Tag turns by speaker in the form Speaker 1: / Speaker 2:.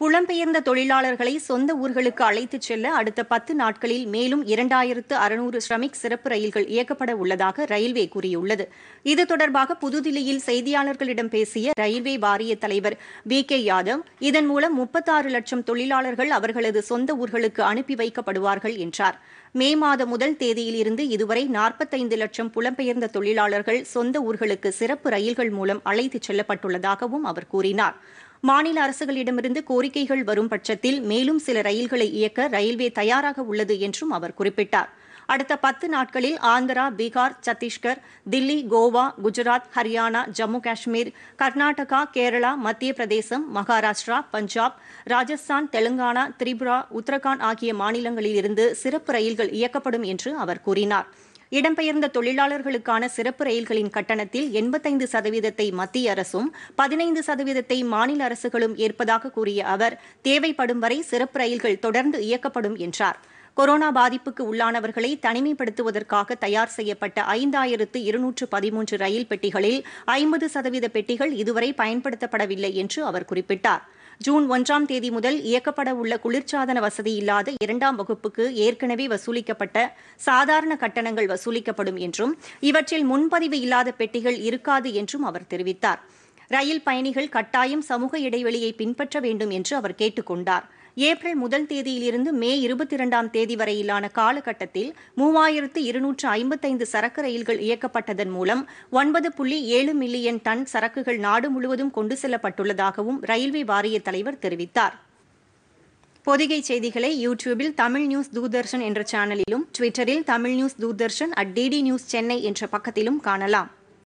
Speaker 1: புலம்பெயர்ந்த தொழிலாளர்களை சொந்த ஊர்களுக்கு அழைத்துச் செல்ல அடுத்த பத்து நாட்களில் மேலும் இரண்டாயிரத்து அறுநூறு ஸ்ரமிக் சிறப்பு ரயில்கள் இயக்கப்பட உள்ளதாக ரயில்வே கூறியுள்ளது இது தொடர்பாக புதுதில்லியில் செய்தியாளர்களிடம் பேசிய ரயில்வே வாரிய தலைவர் வி கே யாதவ் இதன் மூலம் முப்பத்தாறு லட்சம் தொழிலாளர்கள் அவர்களது சொந்த ஊர்களுக்கு அனுப்பி வைக்கப்படுவார்கள் என்றார் மே மாத முதல் தேதியிலிருந்து இதுவரை நாற்பத்தைந்து லட்சம் புலம்பெயர்ந்த தொழிலாளர்கள் சொந்த ஊர்களுக்கு சிறப்பு ரயில்கள் மூலம் அழைத்துச் செல்லப்பட்டுள்ளதாகவும் அவர் கூறினார் மாநில அரசுகளிடமிருந்து கோரிக்கைகள் வரும் பட்சத்தில் மேலும் சில ரயில்களை இயக்க ரயில்வே தயாராக உள்ளது என்றும் அவர் குறிப்பிட்டார் அடுத்த பத்து நாட்களில் ஆந்திரா பீகார் சத்தீஸ்கர் தில்லி கோவா குஜராத் ஹரியானா ஜம்மு காஷ்மீர் கர்நாடகா கேரளா மத்திய பிரதேசம் மகாராஷ்டிரா பஞ்சாப் ராஜஸ்தான் தெலுங்கானா திரிபுரா உத்தரகாண்ட் ஆகிய மாநிலங்களில் இருந்து சிறப்பு ரயில்கள் இயக்கப்படும் என்று அவர் கூறினாா் இடம்பெயர்ந்த தொழிலாளர்களுக்கான சிறப்பு ரயில்களின் கட்டணத்தில் எண்பத்தைந்து சதவீதத்தை மத்திய அரசும் பதினைந்து சதவீதத்தை மாநில அரசுகளும் ஏற்பதாக கூறிய அவர் தேவைப்படும் வரை சிறப்பு ரயில்கள் தொடர்ந்து இயக்கப்படும் என்றார் கொரோனா பாதிப்புக்கு உள்ளானவர்களை தனிமைப்படுத்துவதற்காக தயார் செய்யப்பட்ட ஐந்தாயிரத்து இருநூற்று பதிமூன்று ரயில் பெட்டிகளில் ஐம்பது சதவீத பெட்டிகள் இதுவரை பயன்படுத்தப்படவில்லை என்று அவர் குறிப்பிட்டார் ஜூன் ஒன்றாம் தேதி முதல் இயக்கப்பட உள்ள குளிர்சாதன வசதி இல்லாத இரண்டாம் வகுப்புக்கு ஏற்கனவே வசூலிக்கப்பட்ட சாதாரண கட்டணங்கள் வசூலிக்கப்படும் என்றும் இவற்றில் முன்பதிவு இல்லாத பெட்டிகள் இருக்காது என்றும் அவர் தெரிவித்தார் ரயில் பயணிகள் கட்டாயம் சமூக இடைவெளியை பின்பற்ற வேண்டும் என்று அவர் கேட்டுக் கொண்டாா் ஏப்ரல் முதல் தேதியிலிருந்து மே இருபத்தி இரண்டாம் தேதி வரையிலான காலகட்டத்தில் மூவாயிரத்து இருநூற்று ஐம்பத்தைந்து சரக்கு ரயில்கள் இயக்கப்பட்டதன் மூலம் ஒன்பது புள்ளி ஏழு மில்லியன் டன் சரக்குகள் நாடு முழுவதும் கொண்டு செல்லப்பட்டுள்ளதாகவும் ரயில்வே வாரியத் தலைவர் தெரிவித்தார் பொதிகை செய்திகளை யூடியூபில் தமிழ் நியூஸ் தூர்தர்ஷன் என்ற சேனலிலும் ட்விட்டரில் Tamil news Doordarshan at DD news Chennai என்ற பக்கத்திலும் காணலாம்